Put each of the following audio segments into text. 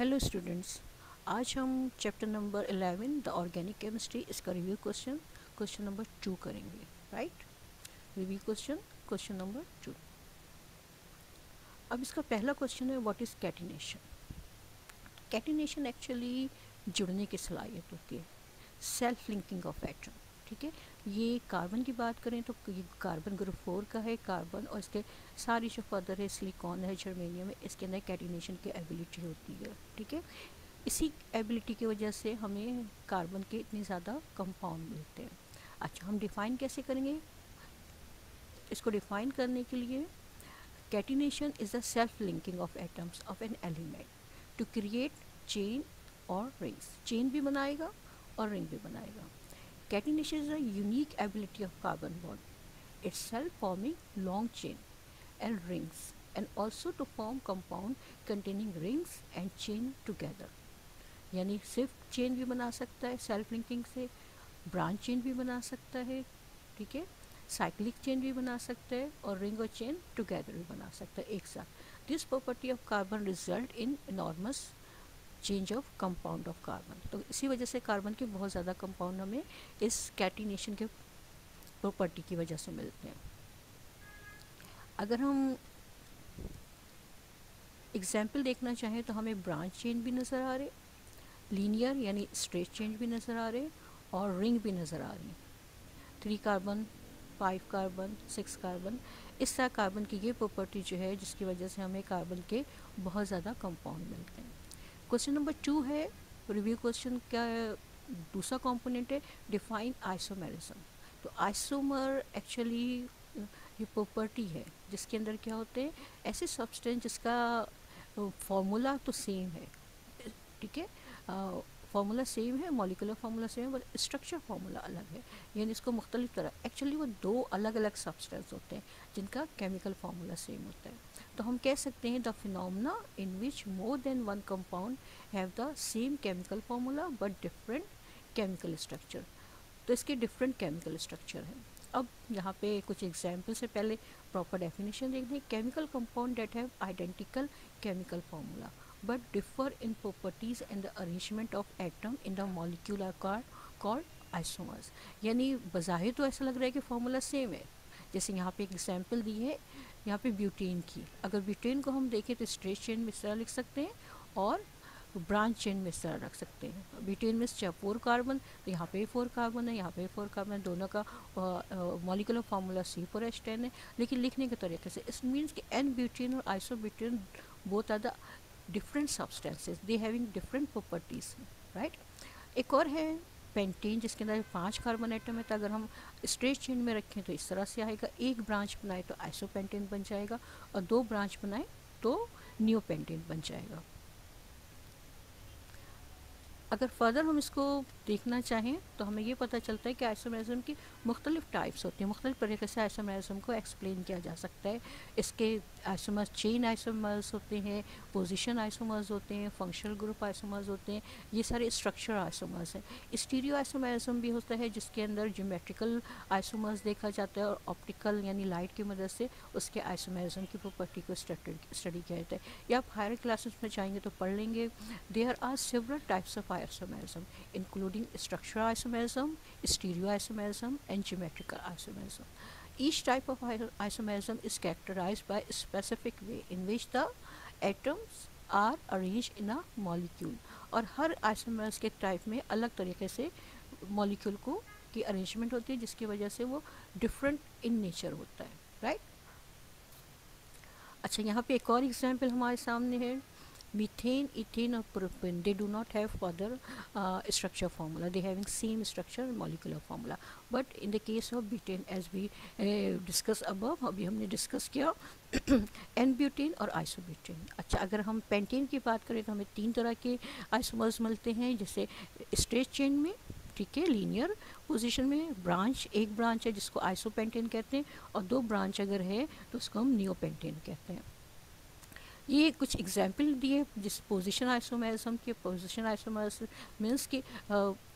Hello students आज हम chapter number 11 the organic chemistry इसका review question question number two करेंगे right review question question number two अब इसका पहला क्वेश्चन है what is catenation catenation actually जुड़ने की सलाहियत होती है। सेल्फ लिंकिंग ऑफ़ एटम ठीक है? ये कार्बन की बात करें तो ये कार्बन ग्रुप फोर का है कार्बन और इसके सारी जो फर्दर है सिलिकॉन है जर्मेनियम है, इसके अंदर कैटिनेशन की एबिलिटी होती है, ठीक है? इसी एबिलिटी की वजह से हमें कार्बन के इतने ज़्यादा कंपाउंड मिलते हैं। अच्छा हम डिफ़ाइन कैसे करेंगे? इसको डिफ़ाइन करने के लिए catenation is the self linking of atoms of an element to create chain और रिंग्स चेन भी बनाएगा और रिंग भी बनाएगा। Catenation is a unique ability of carbon bond, itself forming long chain and rings and also to form compound containing rings and chain together. यानी सिर्फ़ chain भी बना सकता है सेल्फ लिंकिंग से ब्रांच चेन भी बना सकता है ठीक है साइक्लिक चेन भी बना सकता है और रिंग और चेन टुगेदर भी बना सकता है एक साथ this property of carbon result in enormous change of compound of carbon तो इसी वजह से कार्बन के बहुत ज़्यादा कंपाउंड हमें इस कैटिनेशन के प्रॉपर्टी की वजह से मिलते हैं। अगर हम एग्ज़ाम्पल देखना चाहें तो हमें ब्रांच चेन भी नज़र आ रहे लीनियर यानी स्ट्रेट चेंज भी नज़र आ रहे और रिंग भी नज़र आ रही। Three carbon five carbon six carbon इस तरह कार्बन की ये प्रॉपर्टी जो है जिसकी वजह से हमें कार्बन के बहुत ज़्यादा कंपाउंड मिलते हैं। क्वेश्चन नंबर टू है, रिव्यू क्वेश्चन का दूसरा कंपोनेंट है डिफाइन आइसोमेरिज्म तो आइसोमर एक्चुअली ये प्रॉपर्टी है, जिसके अंदर क्या होते हैं, ऐसे सब्सटेंस जिसका फॉर्मूला तो सेम है, ठीक है? फार्मूला सेम है मॉलिकुलर फार्मूला सेम है बट स्ट्रक्चर फार्मूला अलग है। यानी इसको मुख्तलिफ़ तरह एक्चुअली वो दो अलग अलग सब्सटेंस होते हैं, जिनका केमिकल फार्मूला सेम होता है। तो हम कह सकते हैं the phenomena in which more than one compound have the same chemical formula but different chemical structure तो इसके डिफरेंट केमिकल स्ट्रक्चर हैं। अब यहाँ पे कुछ एग्ज़ाम्पल से पहले प्रॉपर डेफिनेशन देख दें chemical compound that have identical chemical formula but differ in properties and the arrangement of atom in the molecular car called isomers. यानी बज़ाहिर तो ऐसा लग रहा है कि फार्मूला सेम है। जैसे यहाँ पे एक एग्जांपल दी है, यहाँ पे ब्यूटेन की। अगर ब्यूटेन को हम देखें तो स्ट्रेट चेन में इस तरह लिख सकते हैं और ब्रांच चेन में इस तरह रख सकते हैं। ब्यूटेन में फोर कार्बन तो यहाँ पे फोर कार्बन है, यहाँ पे फोर कार्बन है, दोनों का molecular formula C four H ten है। लेकिन लिखने के तरीके से इस मीन्स कि एन ब्यूटेन और आइसो ब्यूटेन बहुत ज़्यादा different substances they having different properties right एक और है पेंटीन जिसके अंदर पाँच कार्बन आइटम है तो अगर हम स्ट्रेट चेन में रखें तो इस तरह से आएगा। एक ब्रांच बनाए तो आइसोपेंटेन बन जाएगा और दो ब्रांच बनाए तो न्यू पेंटेन बन जाएगा। अगर फर्दर हम इसको देखना चाहें तो हमें ये पता चलता है कि आइसोमेरिज्म की मुख्तलिफ़ टाइप्स होती हैं, मुख्तलिफ़ तरीके से आइसोमेरिज्म को एक्सप्लेन किया जा सकता है। इसके आइसोमर्स चेन आइसोमर्स होते हैं पोजीशन आइसोमर्स होते हैं फंक्शनल ग्रुप आइसोमर्स होते हैं, ये सारे स्ट्रक्चर आइसोमर्स हैं। स्टीरियो आइसोमेरिज्म भी होता है, जिसके अंदर जोमेट्रिकल आइसोमर्स देखा जाता है और ऑप्टिकल यानी लाइट की मदद से उसके आइसोमेरिज्म की प्रॉपर्टी को स्टडी किया जाता है। या आप हायर क्लासेस में चाहेंगे तो पढ़ लेंगे। There are several types of isomerism, including structural isomerism, stereoisomerism, and geometrical isomerism. Each type of isomerism is characterized by a specific way in which the atoms are arranged in a molecule और हर isomers के type में अलग तरीके से molecule को की arrangement होती है जिसकी वजह से वो डिफरेंट इन नेचर होता है राइट right? अच्छा यहाँ पे एक और एग्जांपल हमारे सामने है methane ethane or propane they do not have further uh, structure formula they having same structure molecular formula but in the case of butane as we uh, discuss above अभी हमने डिस्कस किया N butane और isobutane अच्छा अगर हम pentane की बात करें तो हमें तीन तरह के आइसोमर्स मिलते हैं जैसे स्ट्रेट चेन में ठीक है लीनियर पोजीशन में ब्रांच एक ब्रांच है जिसको आइसोपेंटेन कहते हैं और दो ब्रांच अगर है तो उसको हम नियोपेंटेन कहते हैं ये कुछ एग्ज़ाम्पल दिए, जिस पोजिशन आइसोमेरिज्म के पोजिशन आइसोमेरिज्म मीन्स कि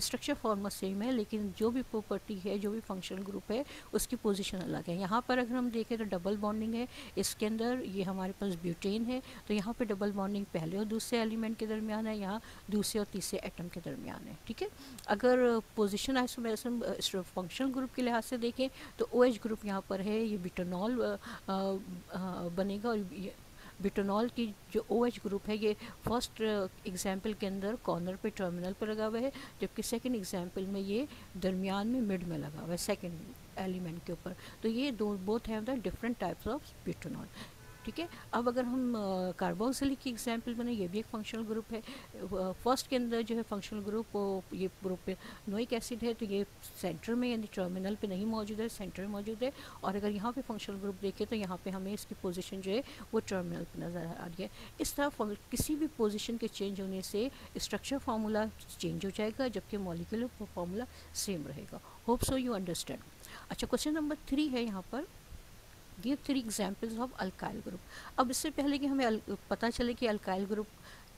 स्ट्रक्चर फॉर्म सेम है लेकिन जो भी प्रॉपर्टी है, जो भी फंक्शनल ग्रुप है, उसकी पोजिशन अलग है। यहाँ पर अगर हम देखें तो डबल बॉन्डिंग है, इसके अंदर ये हमारे पास ब्यूटेन है तो यहाँ पर डबल बॉन्डिंग पहले और दूसरे एलिमेंट के दरमियान है, यहाँ दूसरे और तीसरे एटम के दरमियान है, ठीक है? अगर पोजिशन आइसोमेरिज्म फंक्शनल ग्रुप के लिहाज से देखें तो ओ OH ग्रुप यहाँ पर है, ये बिटोनॉल बनेगा और बिटोनॉल की जो ओ OH ग्रुप है, ये फ़र्स्ट एग्ज़ाम्पल के अंदर कॉर्नर पे टर्मिनल पर लगा हुआ है, जबकि सेकेंड एग्ज़ाम्पल में ये दरमियान में मिड में लगा हुआ है सेकेंड एलिमेंट के ऊपर। तो ये दो both have the different types of butanol ठीक है? अब अगर हम कार्बोक्सिलिक की एग्जांपल बने ये भी एक फंक्शनल ग्रुप है। फ़र्स्ट के अंदर जो है फंक्शनल ग्रुप वो, ये ग्रुप नोइक एसिड है तो ये सेंटर में यानी टर्मिनल पे नहीं मौजूद है सेंटर में मौजूद है। और अगर यहाँ पे फंक्शनल ग्रुप देखें तो यहाँ पे हमें इसकी पोजीशन जो है वो टर्मिनल पे नज़र आ रही है। इस तरह किसी भी पोजिशन के चेंज होने से स्ट्रक्चर फार्मूला चेंज हो जाएगा, जबकि मॉलिकुलर फार्मूला सेम रहेगा। होप सो यू अंडरस्टैंड अच्छा क्वेश्चन नंबर थ्री है यहाँ पर। Give three examples of alkyl group अब इससे पहले कि हमें पता चले कि अल्काइल ग्रुप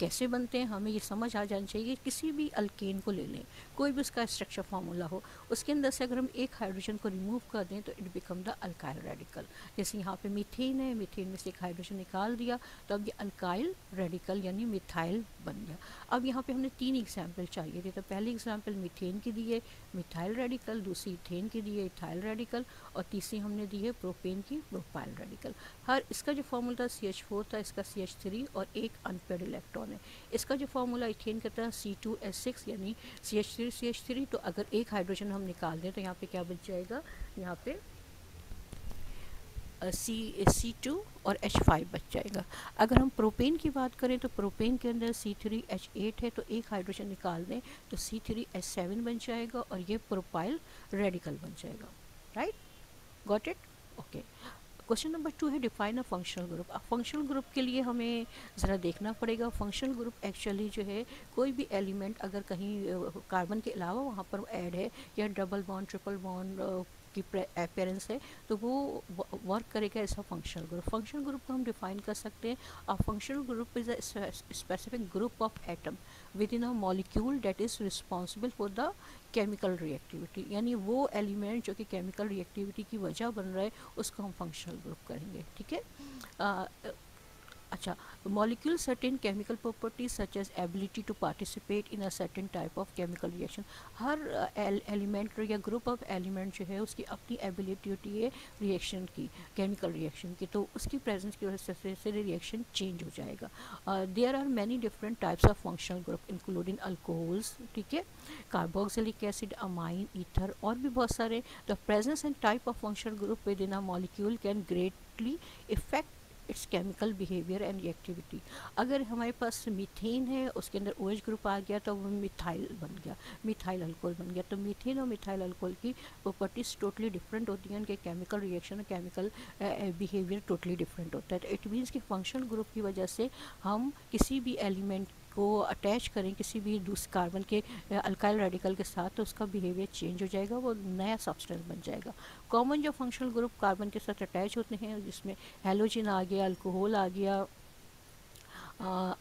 कैसे बनते हैं, हमें ये समझ आ जानी चाहिए किसी भी अल्केन को ले लें, कोई भी उसका स्ट्रक्चर फार्मूला हो, उसके अंदर से अगर हम एक हाइड्रोजन को रिमूव कर दें तो it become the alkyl radical जैसे यहाँ पे मीथेन है मीथेन में से एक हाइड्रोजन निकाल दिया तो अब ये अल्काइल रेडिकल यानी मिथाइल बन गया। अब यहाँ पर हमने तीन एग्ज़ाम्पल चाहिए थे तो पहली एग्ज़ाम्पल मीथेन की दी है मिथाइल रेडिकल दूसरी इथेन की दी है इथाइल रेडिकल और तीसरी हमने दी है प्रोपेन की प्रोपाइल रेडिकल हर, इसका जो फॉर्मूला सी एच फोर था, इसका सी एच थ्री और एक अनपेड इलेक्ट्रॉन है? इसका जो फॉर्मूला इथेन का था सी टू एस सिक्स यानी C H three C H three तो अगर एक हाइड्रोजन हम निकाल दें तो यहाँ पे क्या बच जाएगा? यहाँ पे सी सी टू और एच फाइव बच जाएगा। अगर हम प्रोपेन की बात करें तो प्रोपेन के अंदर सी थ्री एच एट है तो एक हाइड्रोजन निकाल दें तो सी थ्री एच सेवन बन जाएगा और ये प्रोपाइल रेडिकल बन जाएगा। Right got it okay question number two है डिफाइन अ फंक्शनल ग्रुप अब फंक्शनल ग्रुप के लिए हमें ज़रा देखना पड़ेगा। फंक्शनल ग्रुप एक्चुअली जो है, कोई भी एलिमेंट अगर कहीं कार्बन के अलावा वहाँ पर ऐड है, या डबल बॉन्ड ट्रिपल बॉन्ड की अपेयरेंस है तो वो वर्क करेगा ऐसा फंक्शनल ग्रुप फंक्शनल ग्रुप को हम डिफाइन कर सकते हैं. और functional group is a specific group of atom within a molecule that is responsible for the chemical reactivity यानी वो एलिमेंट जो कि केमिकल रिएक्टिविटी की वजह बन रहा है उसको हम फंक्शनल ग्रुप करेंगे. ठीक है? अच्छा molecule certain chemical properties such as ability to participate in a certain type of chemical reaction. हर एलिमेंट uh, या ग्रुप ऑफ़ एलिमेंट जो है उसकी अपनी एबिलिटी होती है रिएक्शन की केमिकल रिएक्शन की। तो उसकी प्रेजेंस की वजह से से रिएक्शन चेंज हो जाएगा। There are many different types of functional group including alcohols ठीक है? कार्बोक्सिलिक एसिड अमाइन ईथर और भी बहुत सारे। The presence and type of functional group within a molecule can greatly affect its chemical behaviour and reactivity. अगर हमारे पास methane है, उसके अंदर ओ ग्रुप आ गया तो वो मिथाइल बन गया, मिथाइल अल्कोहल बन गया। तो मीथेन और मिथाइल अल्कोहल की प्रॉपर्टीज़ टोटली डिफरेंट होती हैं, उनके केमिकल रिएक्शन और केमिकल बिहेवियर टोटली डिफरेंट होता है। तो इट मीन्स कि फ़ंक्शन ग्रुप की वजह से हम किसी भी एलिमेंट को अटैच करें किसी भी दूसरे कार्बन के अल्काइल रेडिकल के साथ तो उसका बिहेवियर चेंज हो जाएगा, वो नया सब्सटेंस बन जाएगा। कॉमन जो फंक्शनल ग्रुप कार्बन के साथ अटैच होते हैं, जिसमें हेलोजिन आ गया अल्कोहल आ गया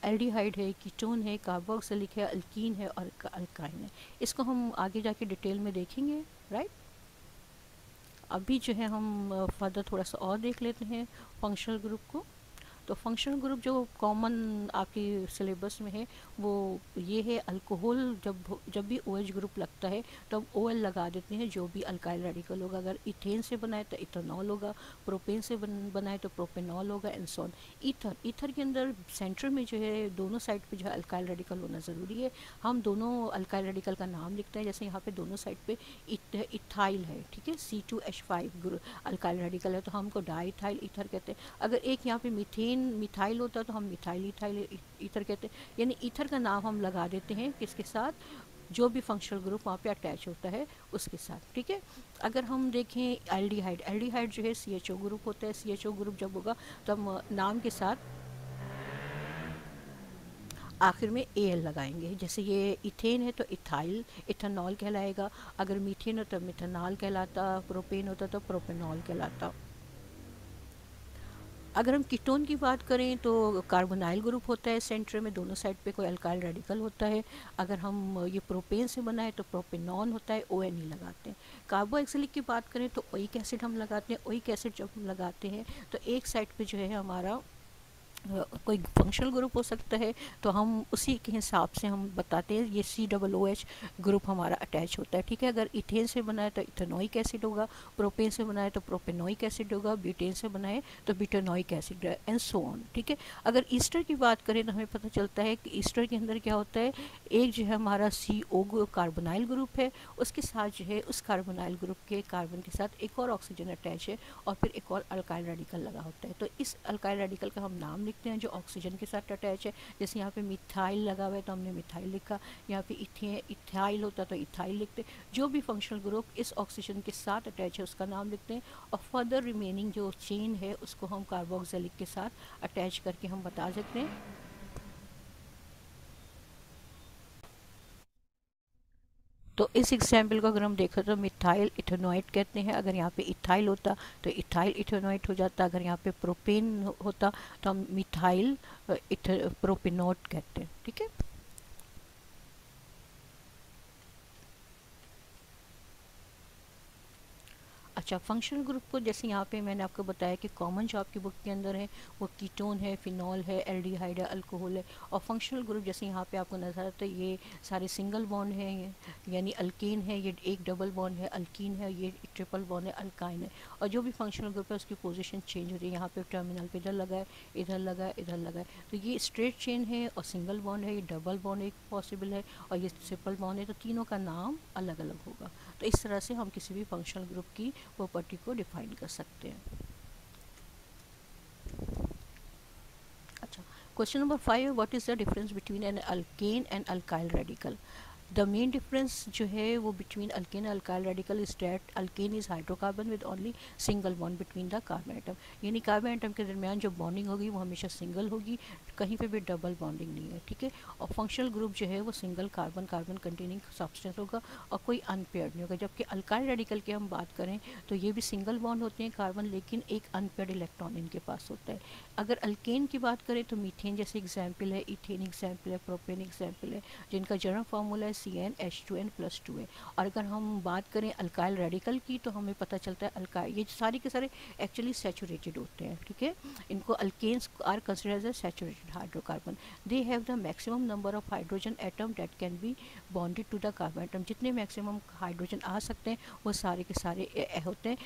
एल्डिहाइड है कीटोन है कार्बोक्सिलिक है अल्कीन है और अल्काइन है। इसको हम आगे जाके डिटेल में देखेंगे राइट अभी जो है हम फर्दर थोड़ा सा और देख लेते हैं फंक्शनल ग्रुप को। तो फंक्शनल ग्रुप जो कॉमन आपकी सिलेबस में है वो ये है अल्कोहल जब जब भी ओ OH ग्रुप लगता है तब तो ओ लगा देते हैं जो भी अल्काइल रेडिकल होगा। अगर इथेन से बनाए तो इथेनॉल होगा प्रोपेन से बन, बनाए तो प्रोपेनॉल होगा एंड सोन ईथर ईथर के अंदर सेंटर में जो है दोनों साइड पे जो है अल्काइल रेडिकल होना ज़रूरी है। हम दोनों अल्काइल रेडिकल का नाम लिखते हैं जैसे यहाँ पे दोनों साइड पे इथाइल है ठीक है? C two H five alkyl radical है तो हमको डाइथाइल ईथर कहते हैं। अगर एक यहाँ पे मिथेन मेन मिथाइल होता है तो हम मिथाइल इथाइल ईथर कहते हैं। यानी ईथर का नाम हम लगा देते हैं किसके साथ? जो भी फंक्शनल ग्रुप वहाँ पे अटैच होता है, उसके साथ, ठीक है? अगर हम देखें एल्डिहाइड एल्डिहाइड जो है सी एच ओ ग्रुप होता है। सी एच ओ ग्रुप जब होगा तो हम नाम के साथ आखिर में ए एल लगाएँगे। जैसे ये इथेन है तो इथाइल इथेनॉल कहलाएगा। अगर मीथेन हो तो मिथेनॉल कहलाता प्रोपेन होता तो प्रोपेनॉल कहलाता। अगर हम कीटोन की बात करें तो कार्बोनाइल ग्रुप होता है सेंटर में, दोनों साइड पे कोई अल्काइल रेडिकल होता है। अगर हम ये प्रोपेन से बना है तो प्रोपेनॉन होता है ओ एन ई लगाते हैं। कार्बोक्सिलिक की बात करें तो ओइक एसिड हम लगाते हैं। ओइक एसिड जब हम लगाते हैं तो एक साइड पे जो है हमारा कोई फंक्शनल ग्रुप हो सकता है तो हम उसी के हिसाब से हम बताते हैं, ये C double O H group हमारा अटैच होता है, ठीक है? अगर इथेन से बनाए तो इथेनोइक एसिड होगा प्रोपेन से बनाए तो प्रोपेनोइक एसिड होगा ब्यूटेन से बनाए तो butanoic acid and so on ठीक है? अगर ईस्टर की बात करें तो हमें पता चलता है कि ईस्टर के अंदर क्या होता है, एक जो है हमारा सी ओ कार्बोनाइल ग्रुप है, उसके साथ जो है, उस कार्बोनाइल ग्रुप के कार्बन के साथ एक और ऑक्सीजन अटैच है, और फिर एक और अल्काइल रेडिकल लगा होता है तो इस अल्काइल रेडिकल का हम नाम लिखते हैं जो ऑक्सीजन के साथ अटैच है। जैसे यहाँ पे मिथाइल लगा हुआ है तो हमने मिथाइल लिखा। यहाँ पे इथे इथाइल होता तो इथाइल लिखते जो भी फंक्शनल ग्रुप इस ऑक्सीजन के साथ अटैच है, उसका नाम लिखते हैं। और फर्दर रिमेनिंग जो चेन है, उसको हम कार्बोक्सिलिक के साथ अटैच करके हम बता सकते हैं। तो इस एग्ज़ाम्पल को अगर हम देखें तो मिथाइल इथेनोइड कहते हैं। अगर यहाँ पे इथाइल होता तो इथाइल इथेनोइड हो जाता। अगर यहाँ पे प्रोपेन होता तो हम मिथाइल प्रोपिनोट कहते हैं। ठीक है? अच्छा फंक्शनल ग्रुप को जैसे यहाँ पे मैंने आपको बताया कि कॉमन जो आपकी बुक के अंदर है, वो कीटोन है फिनॉल है एल्डिहाइड है अल्कोहल है और फंक्शनल ग्रुप जैसे यहाँ पे आपको नज़र आता है ये सारे सिंगल बॉन्ड हैं, यानी अल्केन है, ये एक डबल बॉन्ड है अल्कीन है, ये ट्रिपल बॉन्ड है अल्काइन है और जो भी फंक्शनल ग्रुप है, उसकी पोजिशन चेंज हो रही है। यहाँ पर टर्मिनल पर इधर लगाए इधर लगाए इधर लगाए तो ये स्ट्रेट चेन है और सिंगल बॉन्ड है, ये डबल बॉन्ड एक पॉसिबल है और ये ट्रिपल बॉन्ड है तो तीनों का नाम अलग अलग होगा। तो इस तरह से हम किसी भी फंक्शनल ग्रुप की प्रॉपर्टी को डिफाइन कर सकते हैं। अच्छा question number five what is the difference between an alkane and alkyl radical the main difference जो है वो between alkane alkyl radical is that alkane is hydrocarbon with only single bond between the carbon atom यानी carbon atom के दरमियान जो bonding होगी वो हमेशा सिंगल होगी, कहीं पे भी डबल बॉन्डिंग नहीं है, ठीक है? और फंक्शनल ग्रुप जो है वो single carbon carbon containing substance होगा और कोई अनपेयर्ड नहीं होगा। जबकि अल्काइल रेडिकल की हम बात करें तो ये भी सिंगल बॉन्ड होते हैं कार्बन लेकिन एक अनपेयर्ड इलेक्ट्रॉन इनके पास होता है। अगर अल्केन की बात करें तो मीथेन जैसे एग्ज़ाम्पल है इथेन एग्ज़ाम्पल है प्रोपेन एग्ज़ाम्पल है, जिनका जर्म फार्मूला है C n H two n plus two है और अगर हम बात करें अल्काइल रेडिकल की तो हमें पता चलता है अल्काइल ये सारे के सारे एक्चुअली सेचुरेटेड होते हैं, ठीक है? इनको alkanes are consider as a saturated hydrocarbon they have the maximum number of hydrogen atom that can be bonded to the carbon atom जितने मैक्सिमम हाइड्रोजन आ सकते हैं, वो सारे के सारे होते हैं।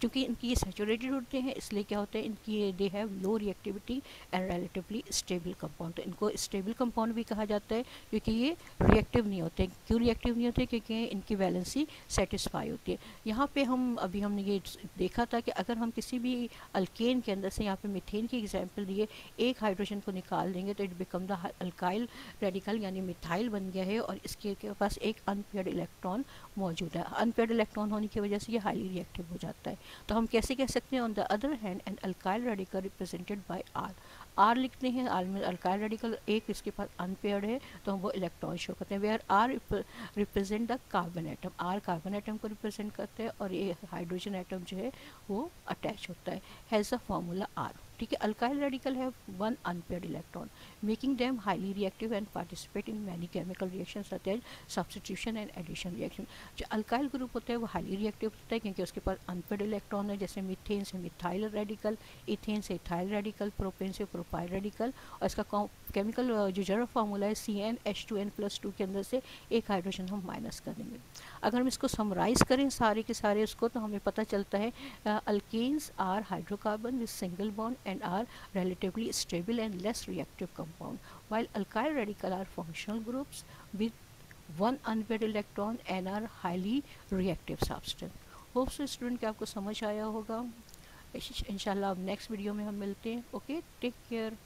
क्योंकि इनकी ये सेचुरेटेड होते हैं, इसलिए क्या होता है, इनकी they have low reactivity and relatively stable compound तो इनको स्टेबल कंपाउंड भी कहा जाता है, क्योंकि ये रिएक्टिव नहीं होते क्यों रिएक्टिव नहीं होते? क्योंकि इनकी वैलेंसी सेटिस्फाई होती है। यहाँ पे हम, अभी हमने ये देखा था कि अगर हम किसी भी अल्केन के अंदर से यहाँ पे मिथेन की एग्ज़ाम्पल दिए, एक हाइड्रोजन को निकाल देंगे तो it become the alkyl radical यानी मिथाइल बन गया है और इसके के पास एक अनपेड इलेक्ट्रॉन मौजूद है। अनपेड इलेक्ट्रॉन होने की वजह से ये हाईली रिएक्टिव हो जाता है। तो हम कैसे कह सकते हैं on the other hand an alkyl radical represented by R R लिखते हैं आर में अल्काइल रेडिकल एक, इसके पास अनपेयर्ड है तो हम वो इलेक्ट्रॉन शो करते हैं। Where R represent the carbon atom R carbon atom को रिप्रेजेंट करते हैं और ये हाइड्रोजन आइटम जो है, वो अटैच होता है। हैज़ अ फॉर्मूला आर ठीक है अल्काइल रेडिकल है one unpaired electron making them highly reactive and participate in many chemical reaction such as substitution and addition reaction जो अल्काइल ग्रुप होता है, वो हाईली रिएक्टिव होता है क्योंकि उसके पास अनपेड इलेक्ट्रॉन है, जैसे मिथेन से मिथाइल रेडिकल इथेन से इथाइल रेडिकल प्रोपेन से प्रोपाइल रेडिकल और इसका केमिकल जो जरा फार्मूला है C n H two n plus two के अंदर से एक हाइड्रोजन हम माइनस कर देंगे। अगर हम इसको समराइज़ करें सारे के सारे उसको तो हमें पता चलता है alkanes are hydrocarbon with single bond and are relatively stable and less reactive compound while alkyl radical are functional groups with one unpaired electron and are highly reactive substance. Hope so student क्या आपको समझ आया होगा। इंशाल्लाह अब next video में हम मिलते हैं। Okay take care